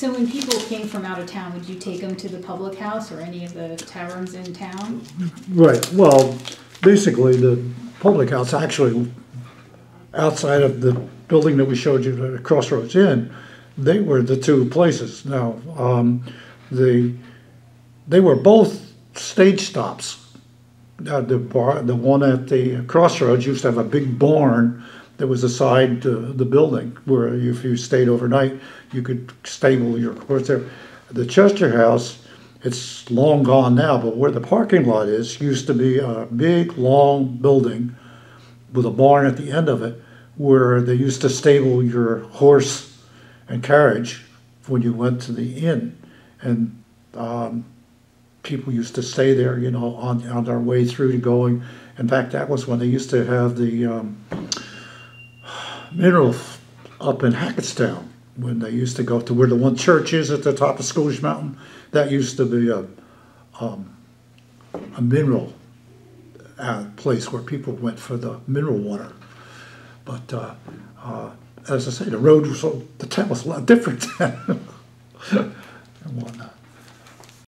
So when people came from out of town, would you take them to the public house or any of the taverns in town? Right, well, basically, the public house, actually, outside of the building that we showed you, the Crossroads Inn, they were the two places. Now, um, the, they were both stage stops. Uh, the bar, the one at the Crossroads used to have a big barn that was aside to the building, where if you stayed overnight, you could stable your horse there. The Chester House, it's long gone now, but where the parking lot is, used to be a big, long building with a barn at the end of it, where they used to stable your horse and carriage when you went to the inn. And um, people used to stay there, you know, on, on their way through to going. In fact, that was when they used to have the um, mineral f- up in Hackettstown, when they used to go to where the one church is at the top of Schooley's Mountain. That used to be a, um, a mineral uh, place where people went for the mineral water. But uh, uh, as I say, the road was, the town was a lot different and whatnot.